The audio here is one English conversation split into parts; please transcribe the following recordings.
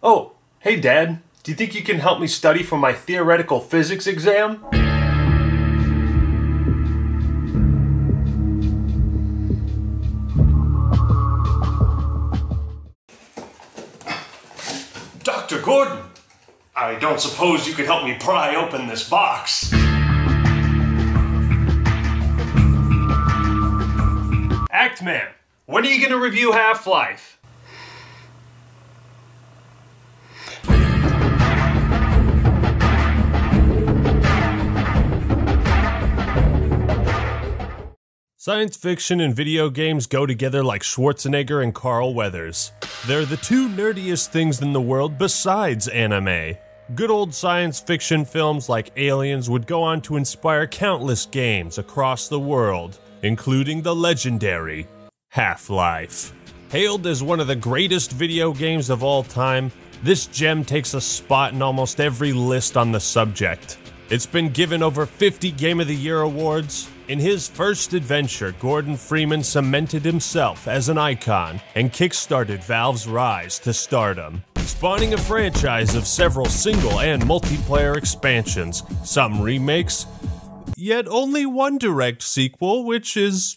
Oh, hey Dad. Do you think you can help me study for my theoretical physics exam? Dr. Gordon! I don't suppose you could help me pry open this box. Act Man, when are you going to review Half Life? Science fiction and video games go together like Schwarzenegger and Carl Weathers. They're the two nerdiest things in the world besides anime. Good old science fiction films like Aliens would go on to inspire countless games across the world, including the legendary Half Life. Hailed as one of the greatest video games of all time, this gem takes a spot in almost every list on the subject. It's been given over 50 Game of the Year awards. In his first adventure, Gordon Freeman cemented himself as an icon and kickstarted Valve's rise to stardom, spawning a franchise of several single and multiplayer expansions, some remakes, yet only one direct sequel, which is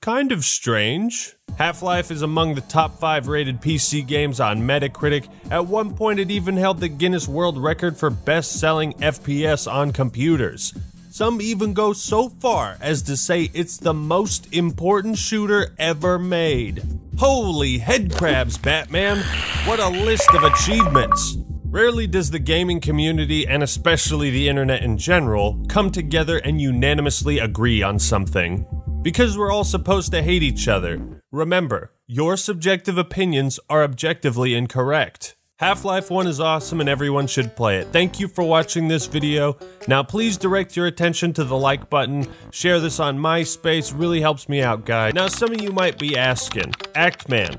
kind of strange. Half Life is among the top 5 rated PC games on Metacritic. At one point, it even held the Guinness World Record for best selling FPS on computers. Some even go so far as to say it's the most important shooter ever made. Holy headcrabs, Batman! What a list of achievements! Rarely does the gaming community, and especially the internet in general, come together and unanimously agree on something. Because we're all supposed to hate each other. Remember, your subjective opinions are objectively incorrect. Half-Life 1 is awesome and everyone should play it. Thank you for watching this video. Now please direct your attention to the like button, share this on MySpace, really helps me out guys. Now some of you might be asking, Actman,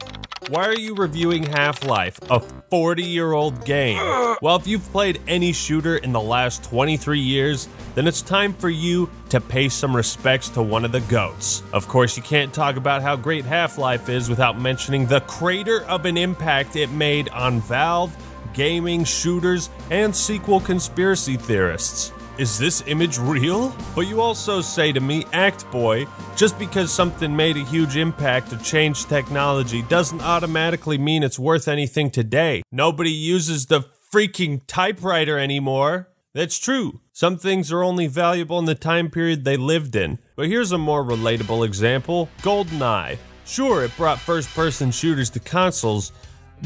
why are you reviewing Half-Life, a 40 year old game? Well, if you've played any shooter in the last 23 years, then it's time for you to pay some respects to one of the GOATs. Of course, you can't talk about how great Half Life is without mentioning the crater of an impact it made on Valve, gaming, shooters, and sequel conspiracy theorists is this image real? But you also say to me, Act Boy, just because something made a huge impact or changed technology doesn't automatically mean it's worth anything today. Nobody uses the freaking typewriter anymore. That's true. Some things are only valuable in the time period they lived in. But here's a more relatable example GoldenEye. Sure, it brought first person shooters to consoles,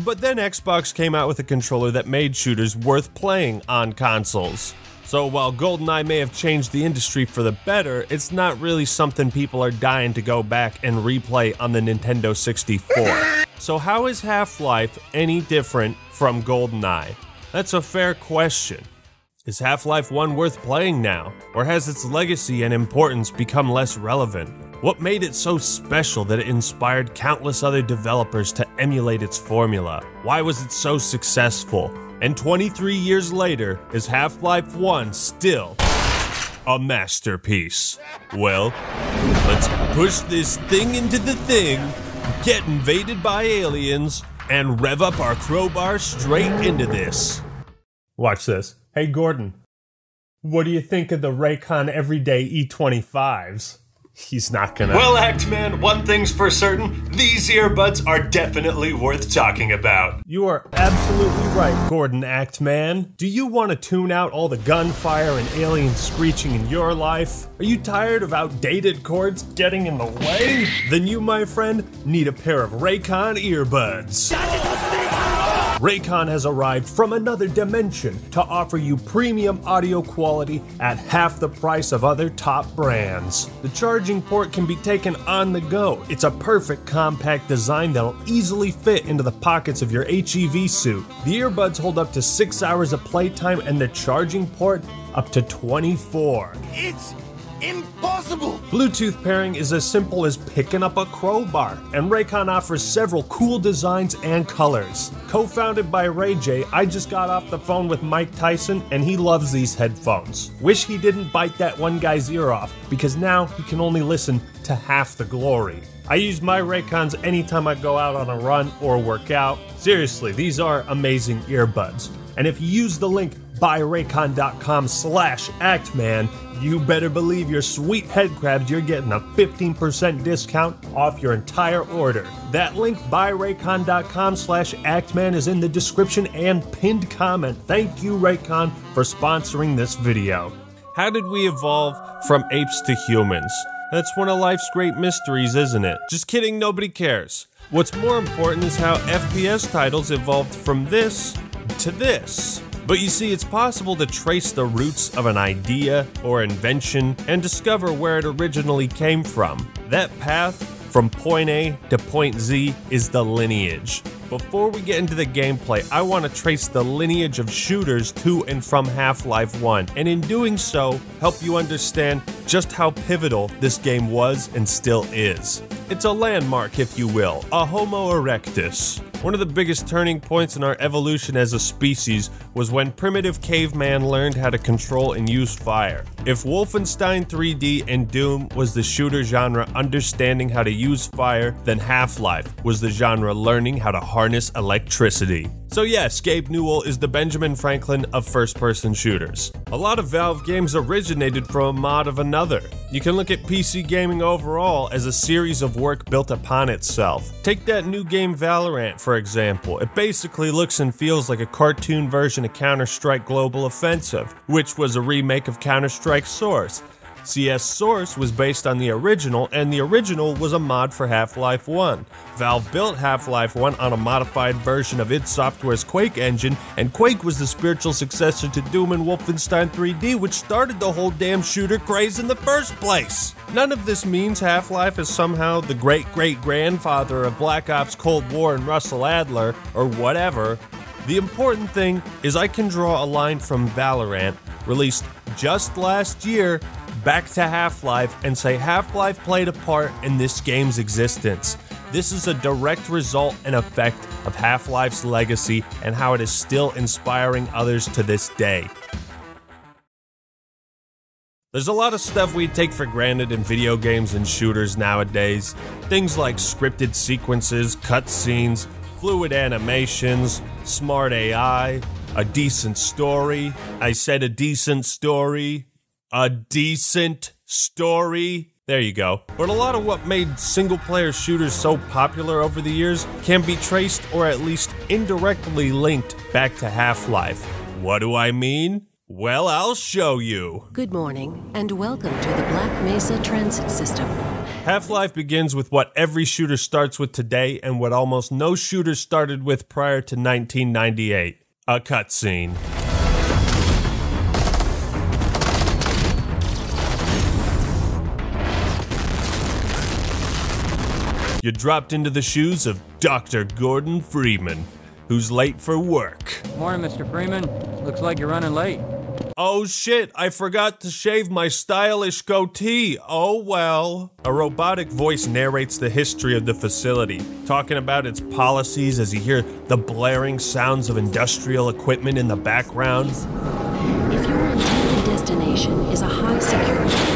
but then Xbox came out with a controller that made shooters worth playing on consoles. So while GoldenEye may have changed the industry for the better, it's not really something people are dying to go back and replay on the Nintendo 64. so how is Half-Life any different from GoldenEye? That's a fair question. Is Half-Life 1 worth playing now? Or has its legacy and importance become less relevant? What made it so special that it inspired countless other developers to emulate its formula? Why was it so successful? And 23 years later, is Half Life 1 still a masterpiece? Well, let's push this thing into the thing, get invaded by aliens, and rev up our crowbar straight into this. Watch this. Hey, Gordon, what do you think of the Raycon Everyday E25s? He's not gonna. Well, Act Man, one thing's for certain these earbuds are definitely worth talking about. You are absolutely right, Gordon Act Man. Do you want to tune out all the gunfire and alien screeching in your life? Are you tired of outdated cords getting in the way? Then you, my friend, need a pair of Raycon earbuds. Raycon has arrived from another dimension to offer you premium audio quality at half the price of other top brands. The charging port can be taken on the go. It's a perfect compact design that'll easily fit into the pockets of your HEV suit. The earbuds hold up to 6 hours of playtime and the charging port up to 24. It's impossible! Bluetooth pairing is as simple as picking up a crowbar, and Raycon offers several cool designs and colors. Co-founded by Ray J, I just got off the phone with Mike Tyson, and he loves these headphones. Wish he didn't bite that one guy's ear off, because now he can only listen to half the glory. I use my Raycons anytime I go out on a run or work out. Seriously, these are amazing earbuds. And if you use the link buyraycon.com slash actman, you better believe your sweet head crabs you're getting a 15% discount off your entire order. That link buyraycon.com slash actman is in the description and pinned comment. Thank you, Raycon, for sponsoring this video. How did we evolve from apes to humans? That's one of life's great mysteries, isn't it? Just kidding, nobody cares. What's more important is how FPS titles evolved from this to this. But you see, it's possible to trace the roots of an idea or invention and discover where it originally came from. That path from point A to point Z is the lineage. Before we get into the gameplay, I want to trace the lineage of shooters to and from Half Life 1, and in doing so, help you understand just how pivotal this game was and still is. It's a landmark, if you will, a Homo erectus. One of the biggest turning points in our evolution as a species was when primitive caveman learned how to control and use fire. If Wolfenstein 3D and Doom was the shooter genre understanding how to use fire, then Half-Life was the genre learning how to harness electricity. So yes, Gabe Newell is the Benjamin Franklin of first-person shooters. A lot of Valve games originated from a mod of another. You can look at PC gaming overall as a series of work built upon itself. Take that new game Valorant for example. It basically looks and feels like a cartoon version of Counter-Strike Global Offensive, which was a remake of Counter-Strike Source. CS Source was based on the original, and the original was a mod for Half Life 1. Valve built Half Life 1 on a modified version of id Software's Quake engine, and Quake was the spiritual successor to Doom and Wolfenstein 3D, which started the whole damn shooter craze in the first place. None of this means Half Life is somehow the great great grandfather of Black Ops Cold War and Russell Adler, or whatever. The important thing is I can draw a line from Valorant, released just last year, back to Half Life and say Half Life played a part in this game's existence. This is a direct result and effect of Half Life's legacy and how it is still inspiring others to this day. There's a lot of stuff we take for granted in video games and shooters nowadays. Things like scripted sequences, cutscenes, fluid animations, smart AI, a decent story. I said a decent story a decent story. There you go. But a lot of what made single player shooters so popular over the years can be traced or at least indirectly linked back to Half Life. What do I mean? Well, I'll show you. Good morning, and welcome to the Black Mesa Transit System. Half Life begins with what every shooter starts with today and what almost no shooter started with prior to 1998 a cutscene. You dropped into the shoes of Dr. Gordon Freeman, who's late for work. Morning, Mr. Freeman. Looks like you're running late. Oh shit, I forgot to shave my stylish goatee. Oh well. A robotic voice narrates the history of the facility, talking about its policies as you hear the blaring sounds of industrial equipment in the background. If your intended destination is a high security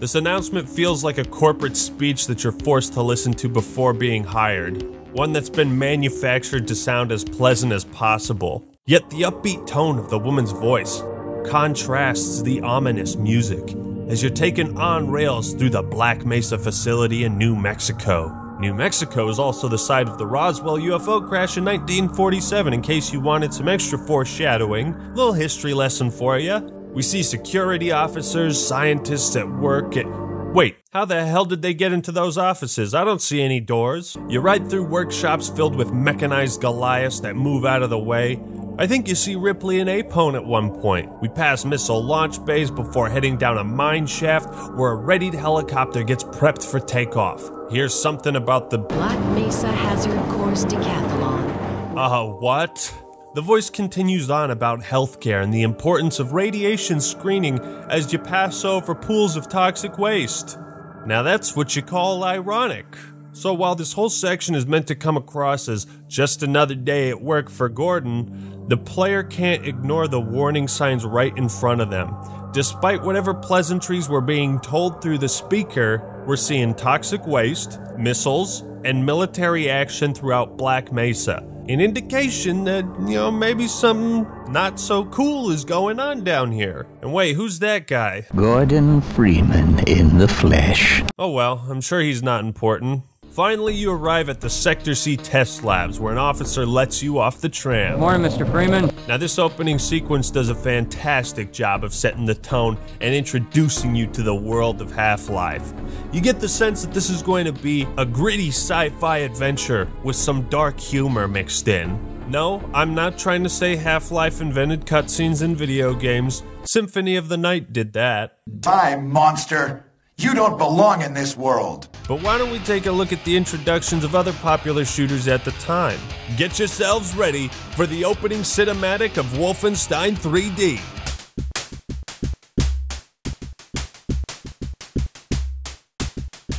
this announcement feels like a corporate speech that you're forced to listen to before being hired, one that's been manufactured to sound as pleasant as possible. Yet the upbeat tone of the woman's voice contrasts the ominous music as you're taken on rails through the Black Mesa facility in New Mexico. New Mexico is also the site of the Roswell UFO crash in 1947, in case you wanted some extra foreshadowing. Little history lesson for you. We see security officers, scientists at work at. Wait, how the hell did they get into those offices? I don't see any doors. You ride through workshops filled with mechanized Goliaths that move out of the way. I think you see Ripley and Apone at one point. We pass missile launch bays before heading down a mine shaft where a readied helicopter gets prepped for takeoff. Here's something about the Black Mesa Hazard Course Decathlon. Uh, what? The voice continues on about healthcare and the importance of radiation screening as you pass over pools of toxic waste. Now that's what you call ironic. So while this whole section is meant to come across as just another day at work for Gordon, the player can't ignore the warning signs right in front of them. Despite whatever pleasantries were being told through the speaker, We're seeing toxic waste, missiles, and military action throughout Black Mesa. An indication that, you know, maybe something not so cool is going on down here. And wait, who's that guy? Gordon Freeman in the flesh. Oh well, I'm sure he's not important. Finally, you arrive at the Sector C test labs where an officer lets you off the tram. Morning, Mr. Freeman. Now, this opening sequence does a fantastic job of setting the tone and introducing you to the world of Half Life. You get the sense that this is going to be a gritty sci fi adventure with some dark humor mixed in. No, I'm not trying to say Half Life invented cutscenes in video games. Symphony of the Night did that. Time, monster. You don't belong in this world. But why don't we take a look at the introductions of other popular shooters at the time? Get yourselves ready for the opening cinematic of Wolfenstein 3D.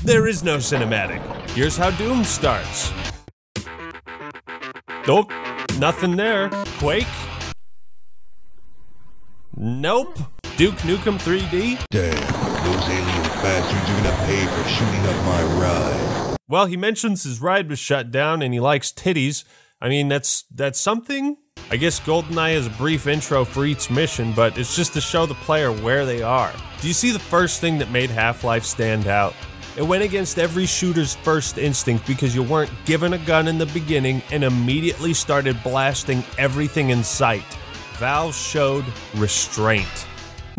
There is no cinematic. Here's how Doom starts. Oh, nothing there. Quake? Nope. Duke Nukem 3D? Damn, those alien bastards are gonna pay for shooting up my ride. Well, he mentions his ride was shut down and he likes titties. I mean, that's that's something. I guess GoldenEye is a brief intro for each mission, but it's just to show the player where they are. Do you see the first thing that made Half-Life stand out? It went against every shooter's first instinct because you weren't given a gun in the beginning and immediately started blasting everything in sight. Valve showed restraint.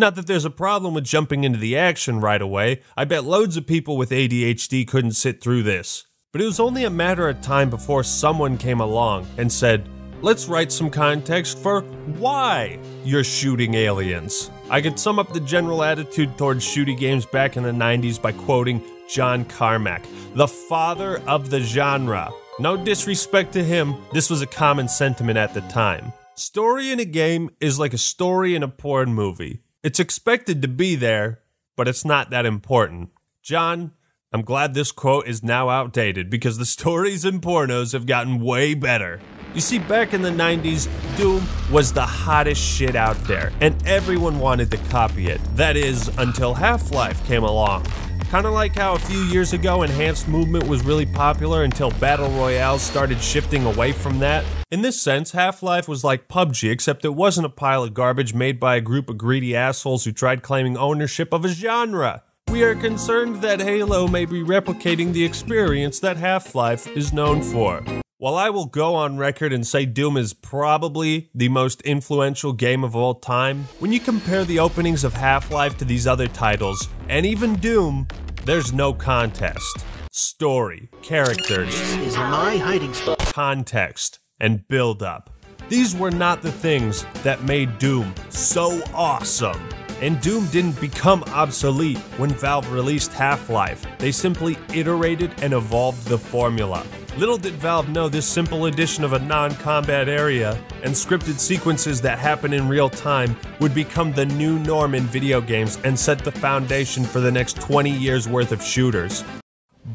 Not that there's a problem with jumping into the action right away. I bet loads of people with ADHD couldn't sit through this. But it was only a matter of time before someone came along and said, let's write some context for why you're shooting aliens. I could sum up the general attitude towards shooting games back in the 90s by quoting John Carmack, the father of the genre. No disrespect to him, this was a common sentiment at the time. Story in a game is like a story in a porn movie. It's expected to be there, but it's not that important. John, I'm glad this quote is now outdated because the stories in pornos have gotten way better. You see, back in the 90s, Doom was the hottest shit out there, and everyone wanted to copy it. That is, until Half Life came along. Kind of like how a few years ago enhanced movement was really popular until battle royales started shifting away from that. In this sense, Half Life was like PUBG, except it wasn't a pile of garbage made by a group of greedy assholes who tried claiming ownership of a genre. We are concerned that Halo may be replicating the experience that Half Life is known for. While I will go on record and say Doom is probably the most influential game of all time, when you compare the openings of Half Life to these other titles, and even Doom, there's no contest. Story, characters, is my hiding spot. context, and build up. These were not the things that made Doom so awesome. And Doom didn't become obsolete when Valve released Half Life, they simply iterated and evolved the formula. Little did Valve know this simple addition of a non combat area and scripted sequences that happen in real time would become the new norm in video games and set the foundation for the next 20 years worth of shooters.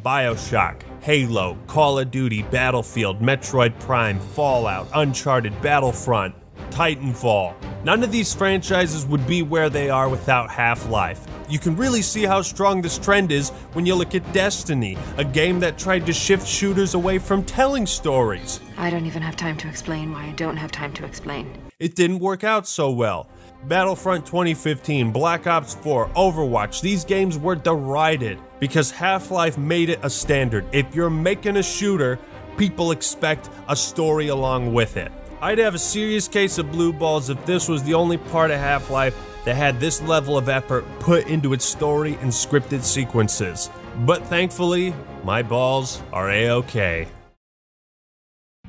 Bioshock, Halo, Call of Duty, Battlefield, Metroid Prime, Fallout, Uncharted, Battlefront, Titanfall. None of these franchises would be where they are without Half Life. You can really see how strong this trend is when you look at Destiny, a game that tried to shift shooters away from telling stories. I don't even have time to explain why I don't have time to explain. It didn't work out so well. Battlefront 2015, Black Ops 4, Overwatch, these games were derided because Half Life made it a standard. If you're making a shooter, people expect a story along with it. I'd have a serious case of blue balls if this was the only part of Half Life that had this level of effort put into its story and scripted sequences. But thankfully, my balls are a okay.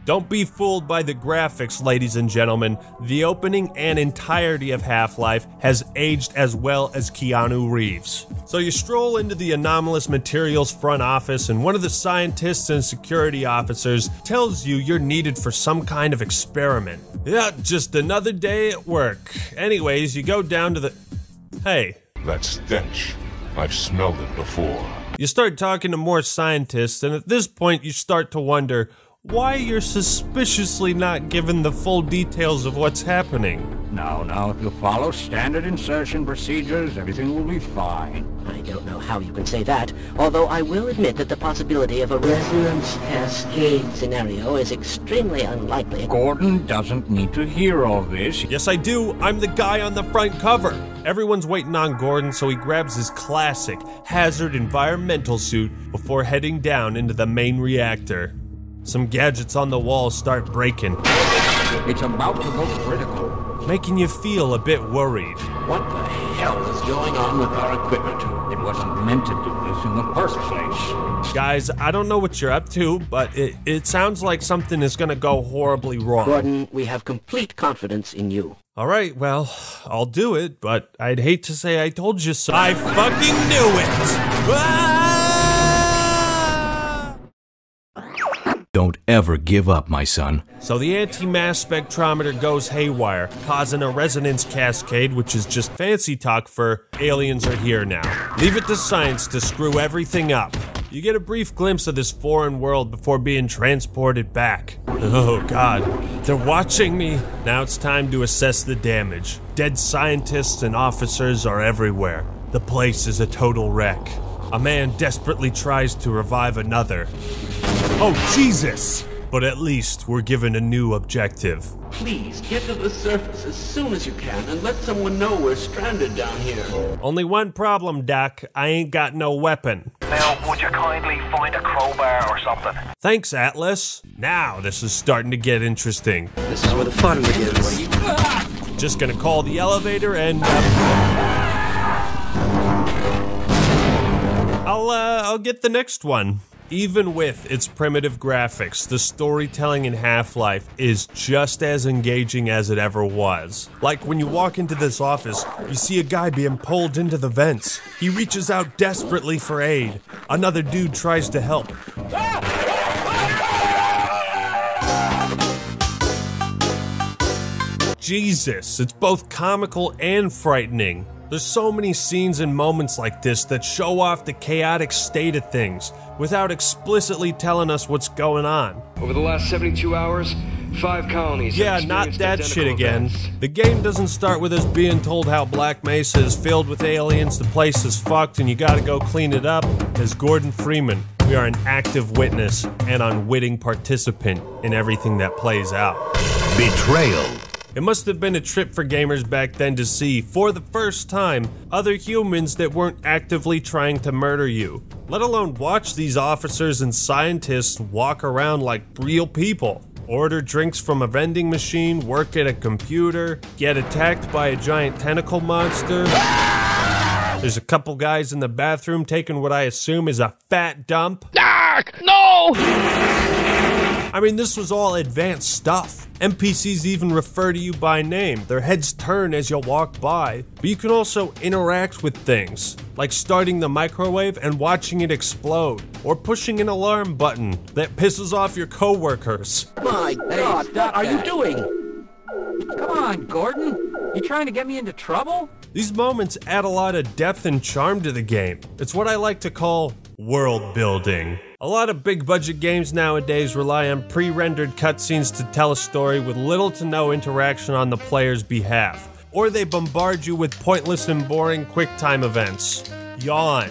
Don't be fooled by the graphics, ladies and gentlemen. The opening and entirety of Half Life has aged as well as Keanu Reeves. So you stroll into the anomalous materials front office, and one of the scientists and security officers tells you you're needed for some kind of experiment. Yeah, just another day at work. Anyways, you go down to the. Hey, That stench. I've smelled it before. you start talking to more scientists, and at this point, you start to wonder why you're suspiciously not given the full details of what's happening. Now, now, if you follow standard insertion procedures, everything will be fine. I don't know how you can say that, although I will admit that the possibility of a resonance cascade scenario is extremely unlikely. Gordon doesn't need to hear all this. Yes, I do. I'm the guy on the front cover. Everyone's waiting on Gordon, so he grabs his classic hazard environmental suit before heading down into the main reactor. Some gadgets on the wall start breaking, It's about to go critical. making you feel a bit worried. What the hell is going on with our equipment? It wasn't meant to do this in the first place. Guys, I don't know what you're up to, but it, it sounds like something is gonna go horribly wrong. Gordon, we have complete confidence in you. All right, well, I'll do it, but I'd hate to say I told you so. I fucking knew it! Ah! Don't ever give up, my son. So the anti-mass spectrometer goes haywire, causing a resonance cascade, which is just fancy talk for aliens are here now. Leave it to science to screw everything up. You get a brief glimpse of this foreign world before being transported back. Oh god, they're watching me. Now it's time to assess the damage. Dead scientists and officers are everywhere. The place is a total wreck. A man desperately tries to revive another. Oh, Jesus! But at least we're given a new objective. Please get to the surface as soon as you can and let someone know we're stranded down here. Only one problem, Doc. I ain't got no weapon. Now, would you kindly find a crowbar or something? Thanks, Atlas. Now this is starting to get interesting. This is where the fun begins. Just gonna call the elevator and. I'll, uh, I'll get the next one. Even with its primitive graphics, the storytelling in Half Life is just as engaging as it ever was. Like when you walk into this office, you see a guy being pulled into the vents. He reaches out desperately for aid. Another dude tries to help. Jesus, it's both comical and frightening. There's so many scenes and moments like this that show off the chaotic state of things without explicitly telling us what's going on. Over the last 72 hours, five colonies. Yeah, have not that shit again. events. The game doesn't start with us being told how Black Mesa is filled with aliens, the place is fucked, and you gotta go clean it up. As Gordon Freeman, we are an active witness and unwitting participant in everything that plays out. Betrayal. It must have been a trip for gamers back then to see, for the first time, other humans that weren't actively trying to murder you. Let alone watch these officers and scientists walk around like real people. Order drinks from a vending machine, work at a computer, get attacked by a giant tentacle monster. There's a couple guys in the bathroom taking what I assume is a fat dump. No! I mean, this was all advanced stuff. NPCs even refer to you by name. Their heads turn as you walk by. But you can also interact with things, like starting the microwave and watching it explode, or pushing an alarm button that pisses off your coworkers. My God, what are you doing? Come on, Gordon. You trying to get me into trouble? These moments add a lot of depth and charm to the game. It's what I like to call world building. A lot of big budget games nowadays rely on pre rendered cutscenes to tell a story with little to no interaction on the player's behalf, or they bombard you with pointless and boring quick-time events. Yawn.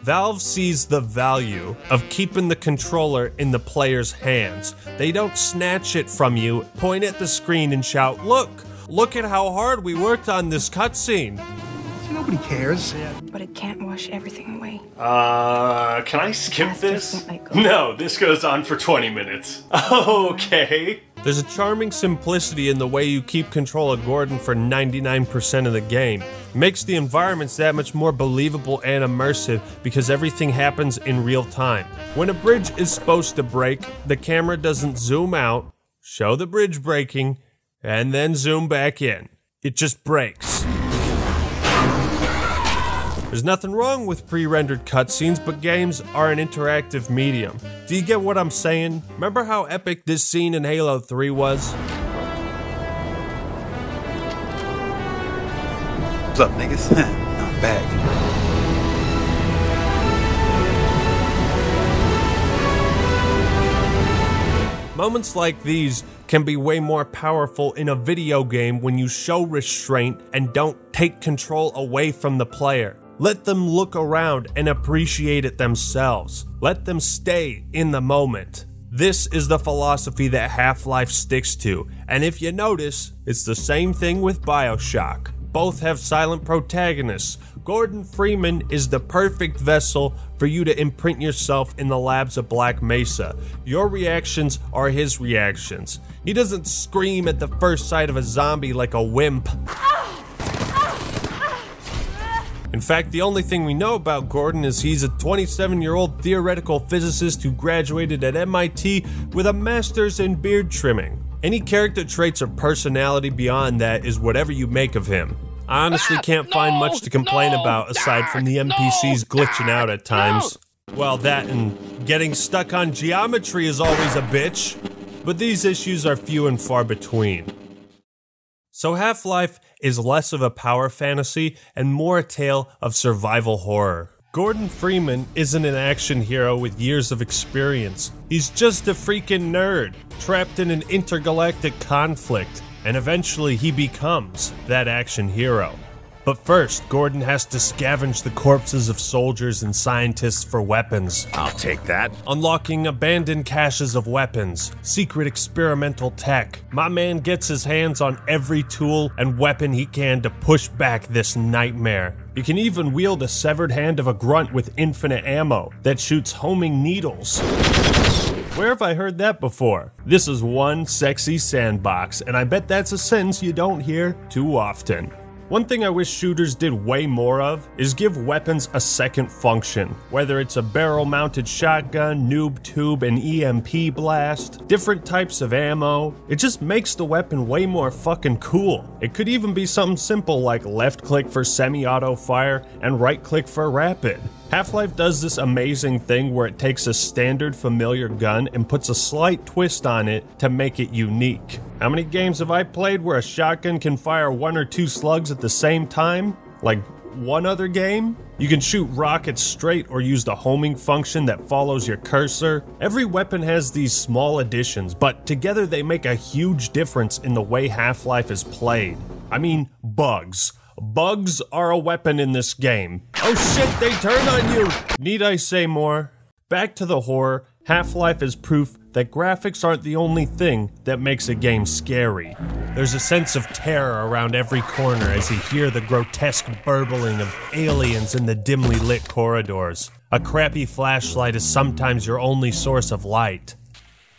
Valve sees the value of keeping the controller in the player's hands. They don't snatch it from you, point at the screen, and shout, Look! Look at how hard we worked on this cutscene. Nobody cares. But it can't wash everything away. Uh, can I skip this? No, this goes on for 20 minutes. Okay. There's a charming simplicity in the way you keep control of Gordon for 99% of the game. It makes the environments that much more believable and immersive because everything happens in real time. When a bridge is supposed to break, the camera doesn't zoom out, show the bridge breaking, and then zoom back in. It just breaks. There's nothing wrong with pre rendered cutscenes, but games are an interactive medium. Do you get what I'm saying? Remember how epic this scene in Halo 3 was? What's up, niggas? I'm back. Moments like these can be way more powerful in a video game when you show restraint and don't take control away from the player. Let them look around and appreciate it themselves. Let them stay in the moment. This is the philosophy that Half Life sticks to, and if you notice, it's the same thing with Bioshock. Both have silent protagonists. Gordon Freeman is the perfect vessel for you to imprint yourself in the labs of Black Mesa. Your reactions are his reactions. He doesn't scream at the first sight of a zombie like a wimp. Ah! In fact, the only thing we know about Gordon is he's a 27 year old theoretical physicist who graduated at MIT with a master's in beard trimming. Any character traits or personality beyond that is whatever you make of him. I honestly can't find much to complain about aside from the NPCs glitching out at times. Well, that and getting stuck on geometry is always a bitch, but these issues are few and far between. So Half Life is less of a power fantasy and more a tale of survival horror. Gordon Freeman isn't an action hero with years of experience. He's just a freaking nerd, trapped in an intergalactic conflict, and eventually he becomes that action hero. But first, Gordon has to scavenge the corpses of soldiers and scientists for weapons. I'll take that. Unlocking abandoned caches of weapons, secret experimental tech. My man gets his hands on every tool and weapon he can to push back this nightmare. He can even wield a severed hand of a grunt with infinite ammo that shoots homing needles. Where have I heard that before? This is one sexy sandbox, and I bet that's a sentence you don't hear too often. One thing I wish shooters did way more of is give weapons a second function. Whether it's a barrel mounted shotgun, noob tube, an EMP blast, different types of ammo, it just makes the weapon way more fucking cool. It could even be something simple like left click for semi auto fire and right click for rapid. Half Life does this amazing thing where it takes a standard familiar gun and puts a slight twist on it to make it unique. How many games have I played where a shotgun can fire one or two slugs at the same time? Like one other game? You can shoot rockets straight or use the homing function that follows your cursor. Every weapon has these small additions, but together they make a huge difference in the way Half Life is played. I mean, bugs. Bugs are a weapon in this game. Oh shit, they turn on you! Need I say more? Back to the horror, Half Life is proof that graphics aren't the only thing that makes a game scary. There's a sense of terror around every corner as you hear the grotesque burbling of aliens in the dimly lit corridors. A crappy flashlight is sometimes your only source of light.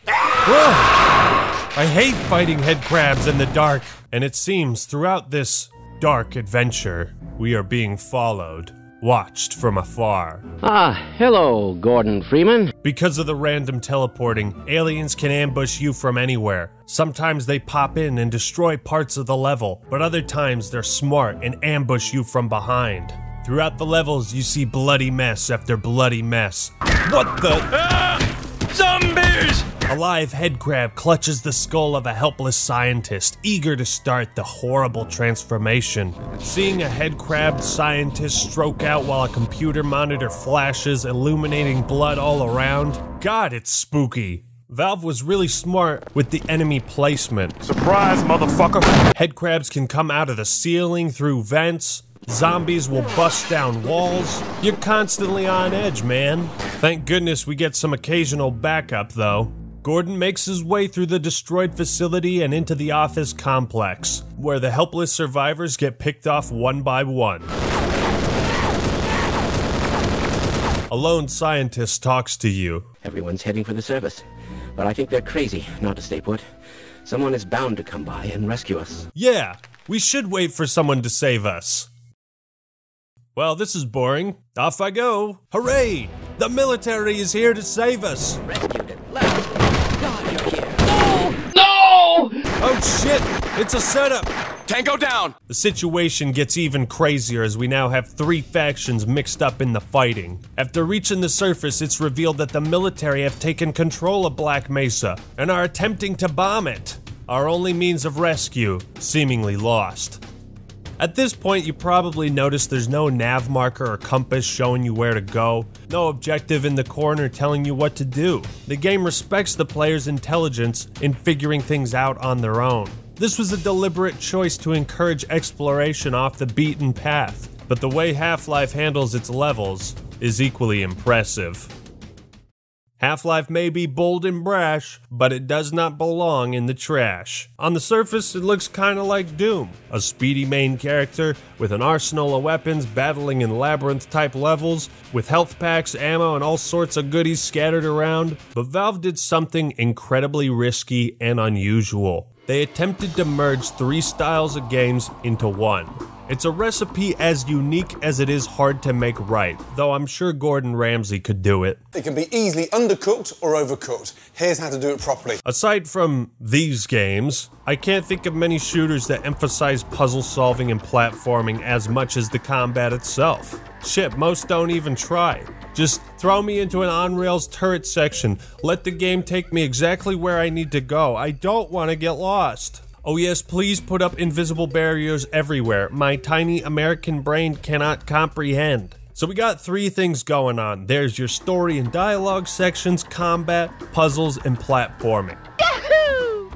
I hate fighting head crabs in the dark, and it seems throughout this dark adventure, we are being followed, watched from afar. Ah, hello, Gordon Freeman. Because of the random teleporting, aliens can ambush you from anywhere. Sometimes they pop in and destroy parts of the level, but other times they're smart and ambush you from behind. Throughout the levels, you see bloody mess after bloody mess. What the? Ah! Zombies! A live head crab clutches the skull of a helpless scientist, eager to start the horrible transformation. Seeing a head crabbed scientist stroke out while a computer monitor flashes, illuminating blood all around, God, it's spooky. Valve was really smart with the enemy placement. Surprise, motherfucker! Head crabs can come out of the ceiling through vents, Zombies will bust down walls. You're constantly on edge, man. Thank goodness we get some occasional backup, though. Gordon makes his way through the destroyed facility and into the office complex, where the helpless survivors get picked off one by one. A lone scientist talks to you. Everyone's heading for the surface, but I think they're crazy not to stay put. Someone is bound to come by and rescue us. Yeah, we should wait for someone to save us. Well, this is boring. Off I go. Hooray! The military is here to save us. Rescued at last. God, you're here. No! Oh shit! It's a setup! Tango down! The situation gets even crazier as we now have three factions mixed up in the fighting. After reaching the surface, it's revealed that the military have taken control of Black Mesa and are attempting to bomb it. Our only means of rescue, seemingly lost. At this point, you probably notice there's no nav marker or compass showing you where to go, no objective in the corner telling you what to do. The game respects the player's intelligence in figuring things out on their own. This was a deliberate choice to encourage exploration off the beaten path, but the way Half Life handles its levels is equally impressive. Half Life may be bold and brash, but it does not belong in the trash. On the surface, it looks kinda like Doom a speedy main character with an arsenal of weapons battling in labyrinth type levels, with health packs, ammo, and all sorts of goodies scattered around. But Valve did something incredibly risky and unusual. They attempted to merge three styles of games into one. It's a recipe as unique as it is hard to make right, though I'm sure Gordon Ramsay could do it. It can be easily undercooked or overcooked. Here's how to do it properly. Aside from these games, I can't think of many shooters that emphasize puzzle solving and platforming as much as the combat itself. Shit, most don't even try. Just throw me into an on rails turret section. Let the game take me exactly where I need to go. I don't want to get lost. Oh, yes, please put up invisible barriers everywhere. My tiny American brain cannot comprehend. So we got three things going on. There's your story and dialogue sections, combat, puzzles, and platforming.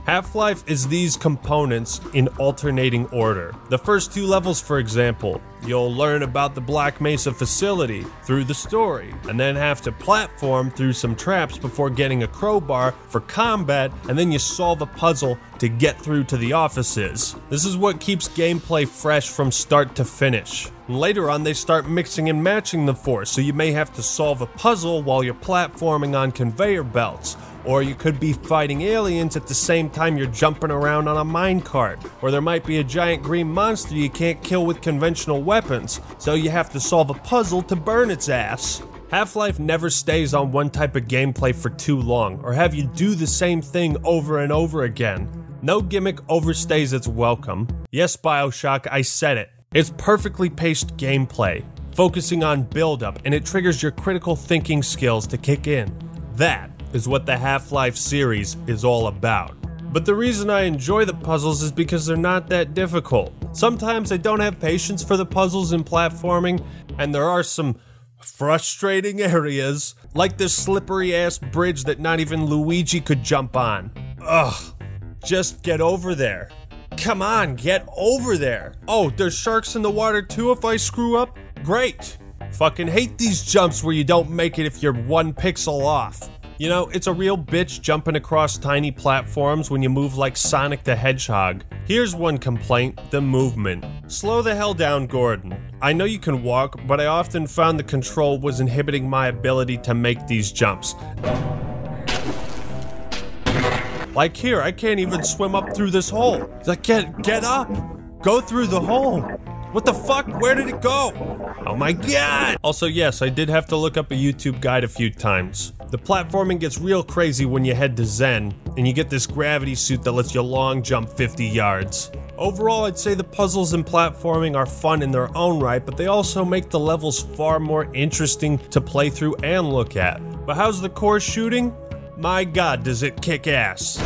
Half-Life is these components in alternating order. The first two levels, for example, you'll learn about the Black Mesa facility through the story, and then have to platform through some traps before getting a crowbar for combat, and then you solve a puzzle to get through to the offices. This is what keeps gameplay fresh from start to finish. Later on, they start mixing and matching the force, so you may have to solve a puzzle while you're platforming on conveyor belts, or you could be fighting aliens at the same time you're jumping around on a minecart. Or there might be a giant green monster you can't kill with conventional weapons, so you have to solve a puzzle to burn its ass. Half-Life never stays on one type of gameplay for too long, or have you do the same thing over and over again. No gimmick overstays its welcome. Yes, Bioshock, I said it. It's perfectly paced gameplay, focusing on build-up, and it triggers your critical thinking skills to kick in. That is what the Half Life series is all about. But the reason I enjoy the puzzles is because they're not that difficult. Sometimes I don't have patience for the puzzles in platforming, and there are some frustrating areas, like this slippery ass bridge that not even Luigi could jump on. Ugh, just get over there. Come on, get over there. Oh, there's sharks in the water too if I screw up? Great. Fucking hate these jumps where you don't make it if you're one pixel off. You know, it's a real bitch jumping across tiny platforms when you move like Sonic the Hedgehog. Here's one complaint the movement. Slow the hell down, Gordon. I know you can walk, but I often found the control was inhibiting my ability to make these jumps. Like here, I can't even swim up through this hole. Like, get, get up! Go through the hole! What the fuck? Where did it go? Oh my god! Also, yes, I did have to look up a YouTube guide a few times. The platforming gets real crazy when you head to Xen, and you get this gravity suit that lets you long jump 50 yards. Overall, I'd say the puzzles and platforming are fun in their own right, but they also make the levels far more interesting to play through and look at. But how's the core shooting? My god, does it kick ass.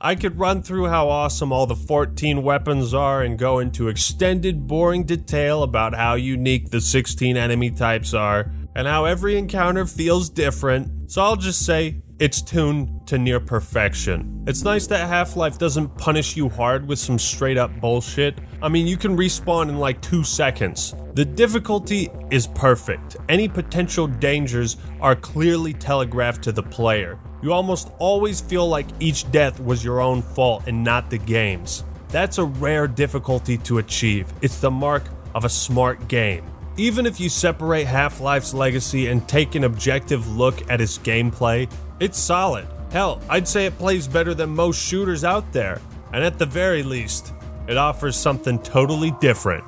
I could run through how awesome all the 14 weapons are and go into extended, boring detail about how unique the 16 enemy types are, and how every encounter feels different, so I'll just say it's tuned to near perfection. It's nice that Half Life doesn't punish you hard with some straight up bullshit. I mean, you can respawn in like two seconds. The difficulty is perfect. Any potential dangers are clearly telegraphed to the player. You almost always feel like each death was your own fault and not the game's. That's a rare difficulty to achieve. It's the mark of a smart game. Even if you separate Half Life's legacy and take an objective look at its gameplay, it's solid. Hell, I'd say it plays better than most shooters out there, and at the very least, it offers something totally different.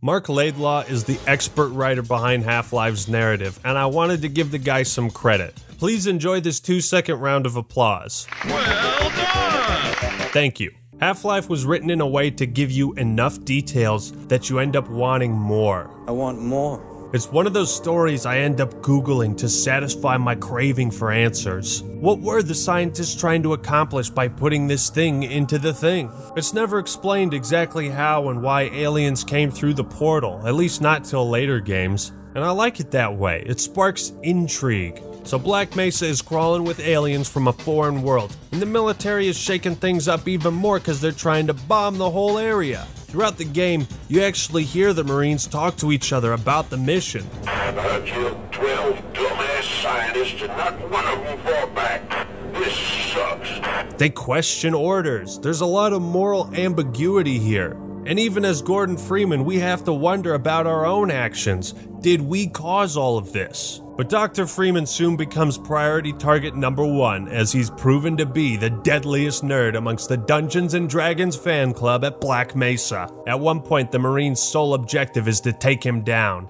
Marc Laidlaw is the expert writer behind Half Life's narrative, and I wanted to give the guy some credit. Please enjoy this two second round of applause. Well done! Thank you. Half Life was written in a way to give you enough details that you end up wanting more. I want more. It's one of those stories I end up Googling to satisfy my craving for answers. What were the scientists trying to accomplish by putting this thing into the thing? It's never explained exactly how and why aliens came through the portal, at least not till later games. And I like it that way, it sparks intrigue. So Black Mesa is crawling with aliens from a foreign world, and the military is shaking things up even more because they're trying to bomb the whole area. Throughout the game, you actually hear the Marines talk to each other about the mission. I've heard you 12 dumbass scientists and not one of them fought back. This sucks. They question orders. There's a lot of moral ambiguity here. And even as Gordon Freeman, we have to wonder about our own actions. Did we cause all of this? But Dr. Freeman soon becomes priority target number one as he's proven to be the deadliest nerd amongst the Dungeons and Dragons fan club at Black Mesa. At one point, the Marine's sole objective is to take him down.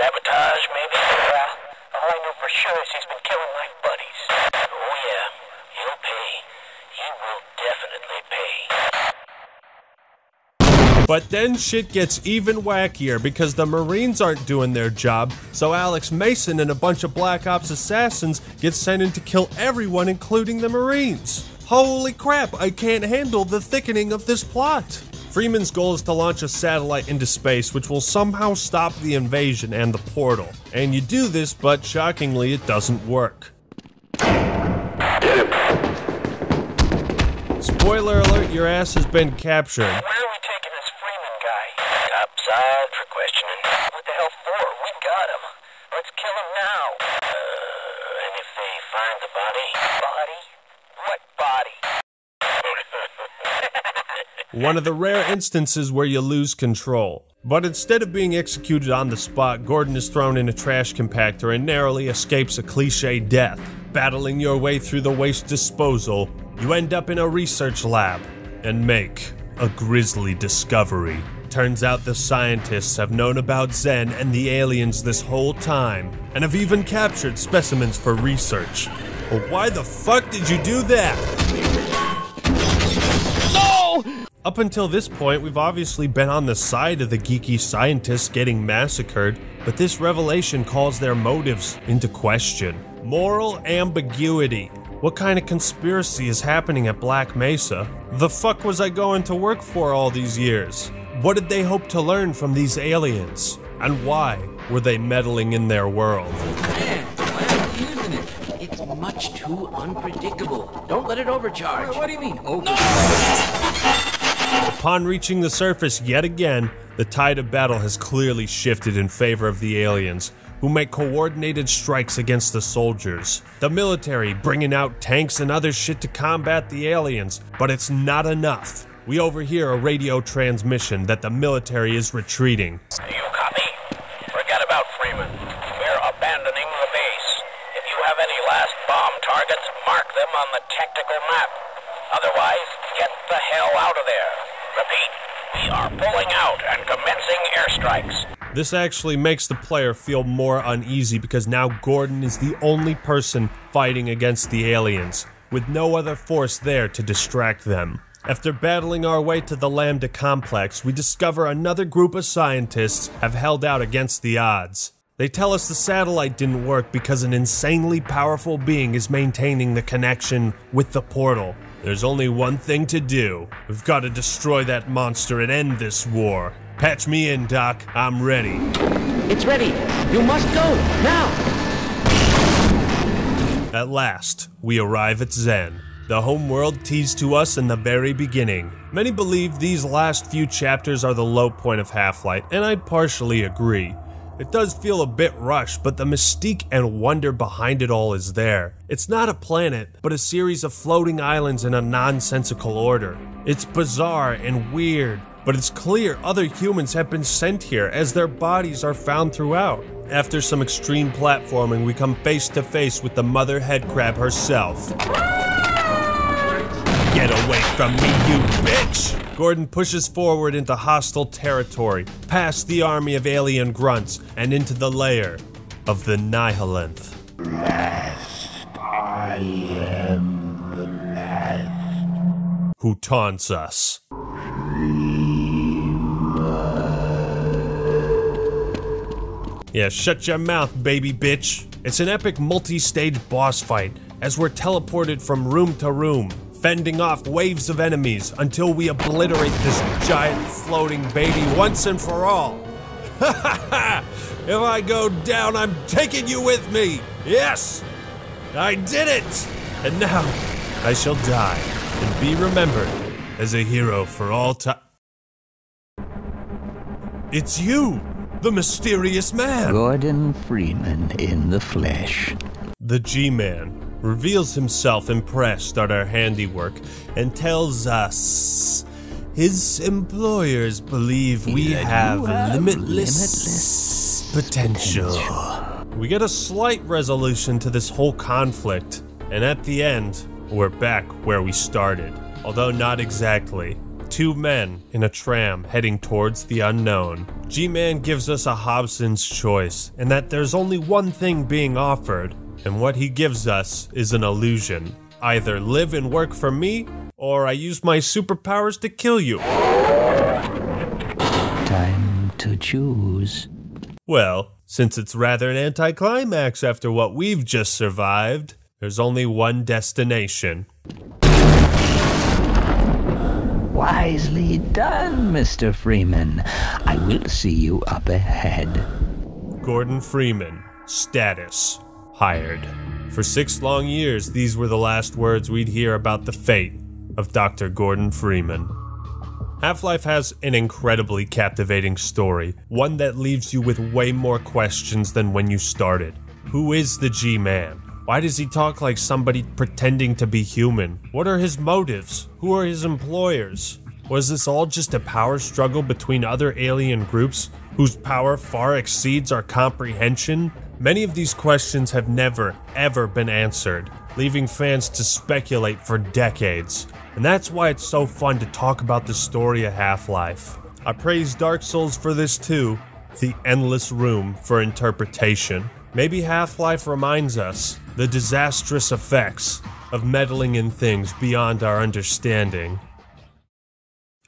Sabotage, maybe? Well, all I know for sure is he's been killing my buddies. Oh yeah, he'll pay. He will definitely pay. But then shit gets even wackier because the Marines aren't doing their job, so Alex Mason and a bunch of Black Ops assassins get sent in to kill everyone, including the Marines. Holy crap, I can't handle the thickening of this plot. Freeman's goal is to launch a satellite into space which will somehow stop the invasion and the portal. And you do this, but shockingly, it doesn't work. Spoiler alert, your ass has been captured. Where are we taking this Freeman guy? Topside for questioning. What the hell for? We got him. Let's kill him now. Uh, and if they find the body? Body? What body? One of the rare instances where you lose control. But instead of being executed on the spot, Gordon is thrown in a trash compactor and narrowly escapes a cliche death. Battling your way through the waste disposal, you end up in a research lab and make a grisly discovery. Turns out the scientists have known about Xen and the aliens this whole time, and have even captured specimens for research. Well, why the fuck did you do that? No! Up until this point, we've obviously been on the side of the geeky scientists getting massacred, but this revelation calls their motives into question. Moral ambiguity. What kind of conspiracy is happening at Black Mesa? The fuck was I going to work for all these years? What did they hope to learn from these aliens? And why were they meddling in their world? Man, why are you it? It's much too unpredictable. Don't let it overcharge. What do you mean, over? Upon reaching the surface yet again, the tide of battle has clearly shifted in favor of the aliens, who make coordinated strikes against the soldiers. The military bringing out tanks and other shit to combat the aliens, but it's not enough. We overhear a radio transmission that the military is retreating. You copy? Forget about Freeman. We're abandoning the base. If you have any last bomb targets, mark them on the tactical map. Otherwise, get the hell out of there. Repeat, we are pulling out and commencing airstrikes. This actually makes the player feel more uneasy because now Gordon is the only person fighting against the aliens, with no other force there to distract them. After battling our way to the Lambda complex, we discover another group of scientists have held out against the odds. They tell us the satellite didn't work because an insanely powerful being is maintaining the connection with the portal. There's only one thing to do. We've got to destroy that monster and end this war. Patch me in, Doc. I'm ready. It's ready. You must go now. At last, we arrive at Xen, the homeworld teased to us in the very beginning. Many believe these last few chapters are the low point of Half Life, and I partially agree. It does feel a bit rushed, but the mystique and wonder behind it all is there. It's not a planet, but a series of floating islands in a nonsensical order. It's bizarre and weird, but it's clear other humans have been sent here as their bodies are found throughout. After some extreme platforming, we come face to face with the mother head crab herself. Get away from me, you bitch! Gordon pushes forward into hostile territory, past the army of alien grunts, and into the lair of the Nihilanth. Last, I am the last. who taunts us. Yeah, shut your mouth, baby bitch. It's an epic multi stage boss fight as we're teleported from room to room, fending off waves of enemies until we obliterate this giant floating baby once and for all. If I go down, I'm taking you with me! Yes! I did it! And now I shall die and be remembered as a hero for all time. It's you, the mysterious man! Gordon Freeman in the flesh. The G Man reveals himself impressed at our handiwork and tells us his employers believe we have, limitless, potential. We get a slight resolution to this whole conflict, and at the end, we're back where we started. Although not exactly. Two men in a tram heading towards the unknown. G Man gives us a Hobson's choice, and that there's only one thing being offered, and what he gives us is an illusion. Either live and work for me, or I use my superpowers to kill you. Time to choose. Well, since it's rather an anticlimax after what we've just survived, there's only one destination. Wisely done, Mr. Freeman. I will see you up ahead. Gordon Freeman, status, hired. For six long years, these were the last words we'd hear about the fate of Dr. Gordon Freeman. Half Life has an incredibly captivating story, one that leaves you with way more questions than when you started. Who is the G Man? Why does he talk like somebody pretending to be human? What are his motives? Who are his employers? Was this all just a power struggle between other alien groups whose power far exceeds our comprehension? Many of these questions have never, ever been answered, leaving fans to speculate for decades. And that's why it's so fun to talk about the story of Half Life. I praise Dark Souls for this too the endless room for interpretation. Maybe Half Life reminds us the disastrous effects of meddling in things beyond our understanding.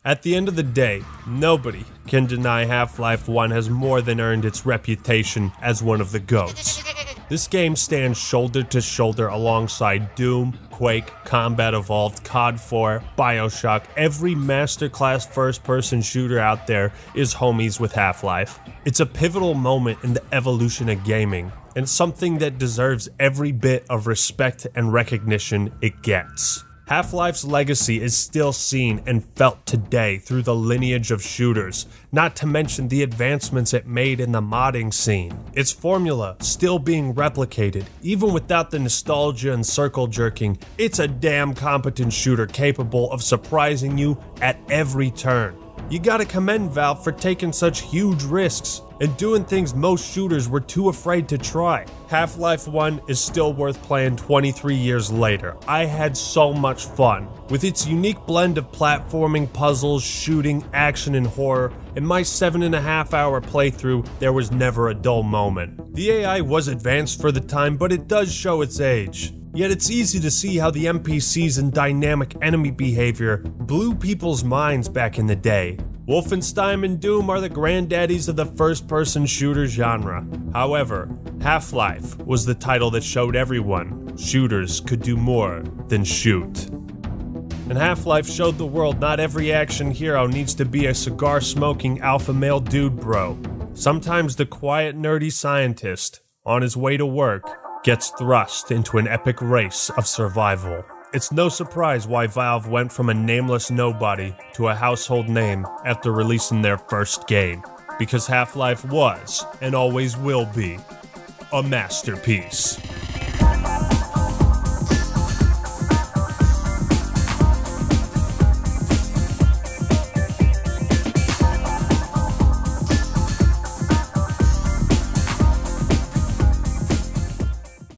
At the end of the day, nobody can deny Half Life 1 has more than earned its reputation as one of the GOATs. This game stands shoulder to shoulder alongside Doom, Quake, Combat Evolved, COD 4, Bioshock. Every masterclass first person shooter out there is homies with Half Life. It's a pivotal moment in the evolution of gaming, and something that deserves every bit of respect and recognition it gets. Half Life's legacy is still seen and felt today through the lineage of shooters, not to mention the advancements it made in the modding scene. Its formula still being replicated, even without the nostalgia and circle jerking, it's a damn competent shooter capable of surprising you at every turn. You gotta commend Valve for taking such huge risks and doing things most shooters were too afraid to try. Half Life 1 is still worth playing 23 years later. I had so much fun. With its unique blend of platforming, puzzles, shooting, action, and horror, in my 7.5 hour playthrough, there was never a dull moment. The AI was advanced for the time, but it does show its age. Yet it's easy to see how the NPCs and dynamic enemy behavior blew people's minds back in the day. Wolfenstein and Doom are the granddaddies of the first person shooter genre. However, Half Life was the title that showed everyone shooters could do more than shoot. And Half Life showed the world not every action hero needs to be a cigar smoking alpha male dude bro. Sometimes the quiet, nerdy scientist, on his way to work, gets thrust into an epic race of survival. It's no surprise why Valve went from a nameless nobody to a household name after releasing their first game, because Half Life was, and always will be, a masterpiece.